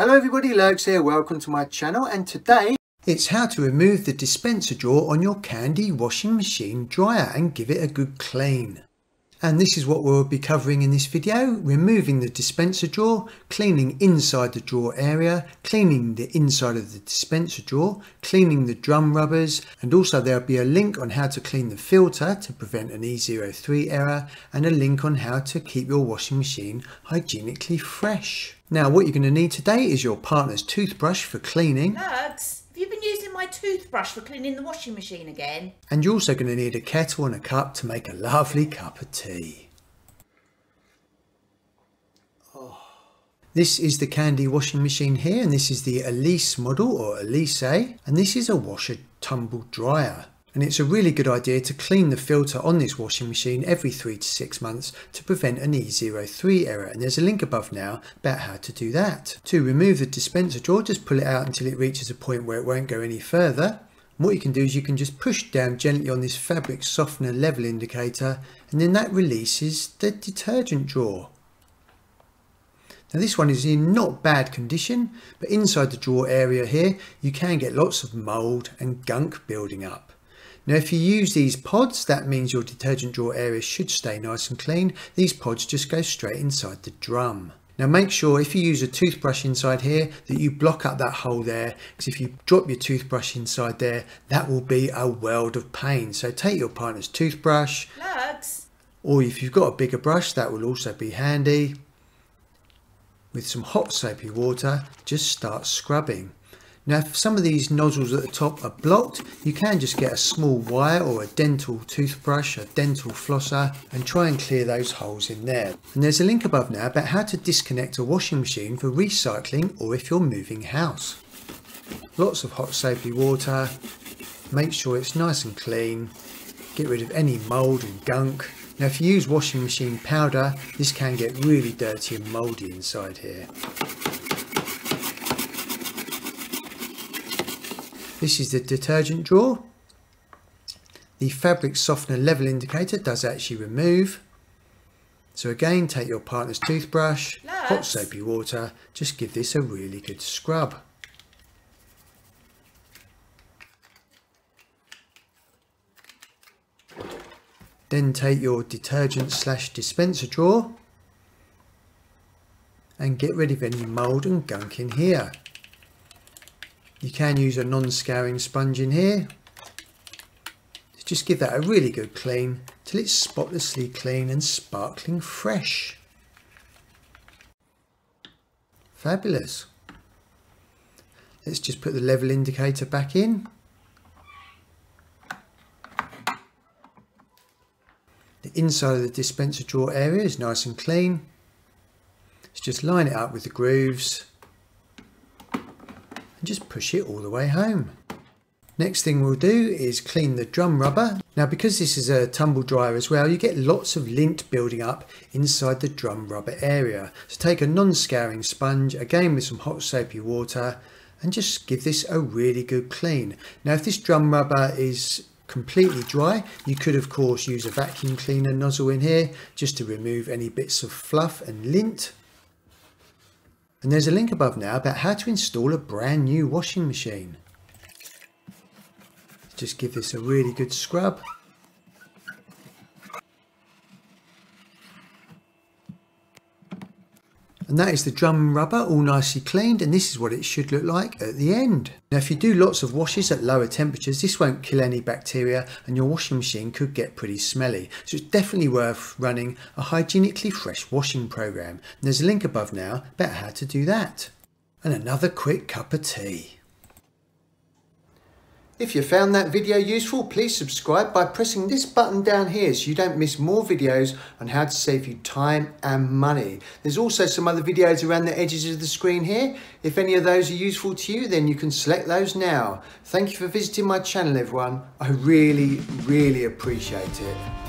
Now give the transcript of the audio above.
Hello everybody, Lurgs here, welcome to my channel and today it's how to remove the dispenser drawer on your Candy washing machine dryer and give it a good clean. And this is what we'll be covering in this video, removing the dispenser drawer, cleaning inside the drawer area, cleaning the inside of the dispenser drawer, cleaning the drum rubbers, and also there'll be a link on how to clean the filter to prevent an E03 error, and a link on how to keep your washing machine hygienically fresh. Now what you're going to need today is your partner's toothbrush for cleaning. Nugs have you been using my toothbrush for cleaning the washing machine again? And you're also going to need a kettle and a cup to make a lovely cup of tea. Oh. This is the Candy washing machine here and this is the Elise model or Elise and this is a washer tumble dryer. And it's a really good idea to clean the filter on this washing machine every three to six months to prevent an E03 error. And there's a link above now about how to do that. To remove the dispenser drawer, just pull it out until it reaches a point where it won't go any further. And what you can do is you can just push down gently on this fabric softener level indicator and then that releases the detergent drawer. Now this one is in not bad condition, but inside the drawer area here, you can get lots of mold and gunk building up. Now if you use these pods, that means your detergent drawer area should stay nice and clean. These pods just go straight inside the drum. Now make sure if you use a toothbrush inside here that you block up that hole there because if you drop your toothbrush inside there that will be a world of pain. So take your partner's toothbrush Lux. or if you've got a bigger brush that will also be handy. With some hot soapy water just start scrubbing. Now if some of these nozzles at the top are blocked, you can just get a small wire or a dental toothbrush, a dental flosser and try and clear those holes in there. And there's a link above now about how to disconnect a washing machine for recycling or if you're moving house. Lots of hot soapy water, make sure it's nice and clean, get rid of any mould and gunk. Now if you use washing machine powder, this can get really dirty and mouldy inside here. This is the detergent drawer. The fabric softener level indicator does actually remove. So again, take your partner's toothbrush, hot soapy water, just give this a really good scrub. Then take your detergent slash dispenser drawer and get rid of any mould and gunk in here. You can use a non-scouring sponge in here. to Just give that a really good clean till it's spotlessly clean and sparkling fresh. Fabulous. Let's just put the level indicator back in. The inside of the dispenser drawer area is nice and clean. Let's just line it up with the grooves and just push it all the way home. Next thing we'll do is clean the drum rubber. Now because this is a tumble dryer as well, you get lots of lint building up inside the drum rubber area. So take a non-scouring sponge, again with some hot soapy water, and just give this a really good clean. Now if this drum rubber is completely dry, you could of course use a vacuum cleaner nozzle in here just to remove any bits of fluff and lint. And there's a link above now about how to install a brand new washing machine. Just give this a really good scrub. And that is the drum rubber all nicely cleaned and this is what it should look like at the end. Now if you do lots of washes at lower temperatures this won't kill any bacteria and your washing machine could get pretty smelly. So it's definitely worth running a hygienically fresh washing program. And there's a link above now about how to do that. And another quick cup of tea. If you found that video useful, please subscribe by pressing this button down here so you don't miss more videos on how to save you time and money. There's also some other videos around the edges of the screen here. If any of those are useful to you, then you can select those now. Thank you for visiting my channel, everyone. I really, really appreciate it.